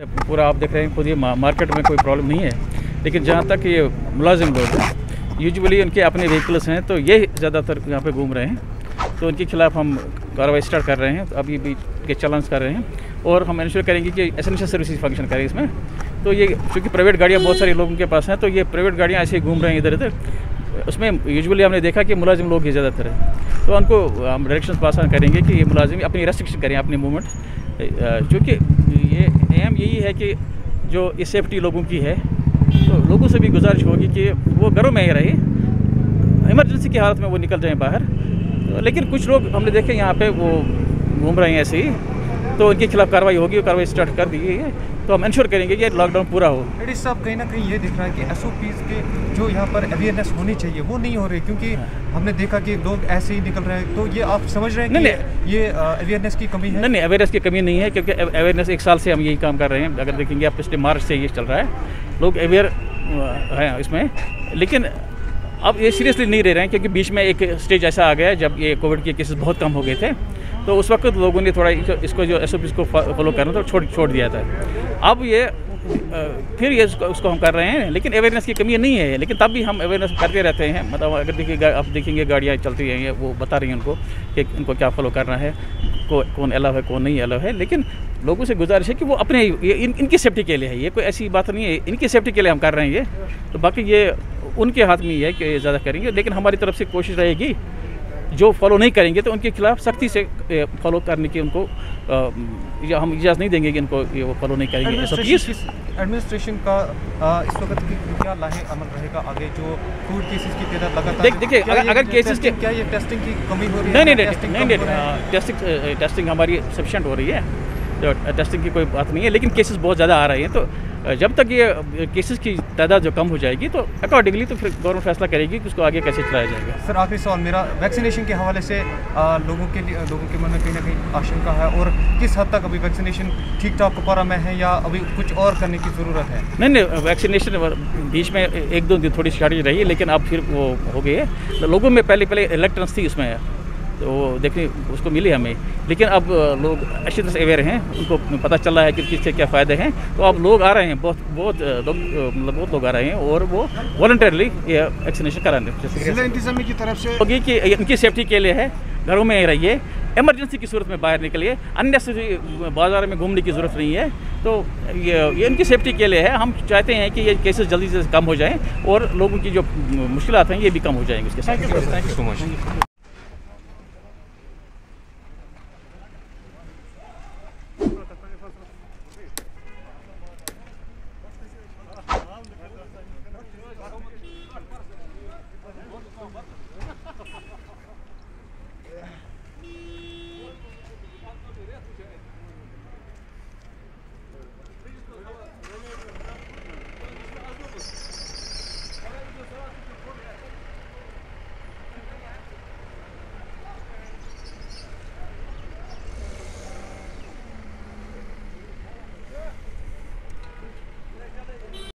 पूरा आप देख रहे हैं, खुद ये मार्केट में कोई प्रॉब्लम नहीं है। लेकिन जहाँ तक ये मुलाजिम लोग हैं यूजली उनके अपने व्हीकल्स हैं तो ये ज़्यादातर यहाँ पे घूम रहे हैं। तो उनके खिलाफ़ हम कार्रवाई स्टार्ट कर रहे हैं, अभी भी के चैलेंज कर रहे हैं। और हम इंश्योर करेंगे कि एसेंशियल सर्विसेज़ फ़ंक्शन करें इसमें। तो ये क्योंकि प्राइवेट गाड़ियाँ बहुत सारे लोगों के पास हैं तो ये प्राइवेट गाड़ियाँ ऐसे ही घूम रहे हैं इधर इधर उसमें यूजुअली हमने देखा कि मुलाजिम लोग ही ज़्यादातर हैं। तो उनको हम डायरेक्शन पास करेंगे कि ये मुलाजिम अपनी रेस्ट्रिक्शन करें, अपनी मूवमेंट क्योंकि ये एम यही है कि जो इस सेफ्टी लोगों की है तो लोगों से भी गुजारिश होगी कि वो घरों में ही रहे। इमरजेंसी की हालत में वो निकल जाएँ बाहर। लेकिन कुछ लोग हमने देखे, यहाँ पे वो घूम रहे हैं ऐसे ही। तो उनके खिलाफ कार्रवाई होगी और कार्रवाई स्टार्ट कर दी है। तो हम इंश्योर करेंगे कि लॉकडाउन पूरा हो। एडी साहब कहीं ना कहीं ये दिख रहा है कि एस के जो यहाँ पर अवेयरनेस होनी चाहिए वो नहीं हो रही क्योंकि हाँ। हमने देखा कि लोग ऐसे ही निकल रहे हैं। तो ये आप समझ रहे हैं नहीं, कि ये अवेयरनेस की कमी है? नहीं नहीं अवेयरनेस की कमी नहीं है क्योंकि अवेयरनेस एक साल से हम यही काम कर रहे हैं। अगर देखेंगे आप पिछले मार्च से ये चल रहा है। लोग अवेयर हैं इसमें। लेकिन अब ये सीरियसली नहीं रह रहे हैं क्योंकि बीच में एक स्टेज ऐसा आ गया जब ये कोविड के केसेस बहुत कम हो गए थे। तो उस वक्त लोगों ने थोड़ा इसको जो एस को फॉलो करना था छोड़ छोड़ दिया था। अब ये फिर ये उसको, हम कर रहे हैं लेकिन अवेयरनेस की कमी नहीं है। लेकिन तब भी हम अवेयरनेस करते रहते हैं। मतलब अगर देखिए आप देखेंगे गाड़ियाँ चलती हैं वो बता रही हैं उनको कि उनको क्या फॉलो करना है। को, कौन अलाव है कौन नहीं अलाव है लेकिन लोगों से गुजारिश है कि वो अपने ये इन, इनकी सेफ्टी के लिए है। ये कोई ऐसी बात नहीं है इनकी सेफ्टी के लिए हम कर रहे हैं ये। तो बाकी ये उनके हाथ में ही है कि ज़्यादा करेंगे लेकिन हमारी तरफ़ से कोशिश रहेगी जो फॉलो नहीं करेंगे तो उनके खिलाफ सख्ती से फॉलो करने की उनको या हम इजाज़त नहीं देंगे कि इनको ये वो फॉलो नहीं करेंगे। एडमिनिस्ट्रेशन का इस वक्त की क्या लाहे अमल रहेगा आगे जो कोविड केसेस की तादाद लगातार देख देखिए अगर, अगर केसेस के क्या ये टेस्टिंग की कमी हो रही है? नहीं नहीं नहीं नहीं टेस्टिंग टेस्टिंग हमारी सफिशेंट हो रही है। टेस्टिंग की कोई बात नहीं है लेकिन केसेस बहुत ज़्यादा आ रहे हैं तो जब तक ये केसेस की तादाद जो कम हो जाएगी तो अकॉर्डिंगली तो फिर गवर्नमेंट फैसला करेगी कि उसको आगे कैसे चलाया जाएगा। सर आखिरी सवाल मेरा वैक्सीनेशन के हवाले से आ, लोगों के लिए लोगों के मन में कहीं ना कहीं आशंका है और किस हद तक अभी वैक्सीनेशन ठीक ठाक कपारा में है या अभी कुछ और करने की ज़रूरत है? नहीं नहीं वैक्सीनेशन बीच में एक दो दिन थोड़ी शार्टेज रही लेकिन अब फिर वो हो गई है। तो लोगों में पहले पहले इलेक्ट्रॉन्स थी उसमें। तो देखने उसको मिली हमें। लेकिन अब लोग अच्छी तरह से अवेयर हैं उनको पता चल रहा है कि किससे क्या फ़ायदे हैं। तो अब लोग आ रहे हैं बहुत बहुत लोग मतलब बहुत लोग आ रहे हैं और वो वॉल्टरली ये वैक्सीनेशन करा रहे की तरफ़ से होगी कि इनकी सेफ्टी के लिए है घरों में रहिए इमरजेंसी की सूरत में बाहर निकलिए अन्य बाज़ार में घूमने की ज़रूरत नहीं है। तो ये ये इनकी सेफ्टी के लिए है। हम चाहते हैं कि ये केसेस जल्दी से कम हो जाएँ और लोगों की जो मुश्किल हैं ये भी कम हो जाएँगे उसके साथ। Thank you so much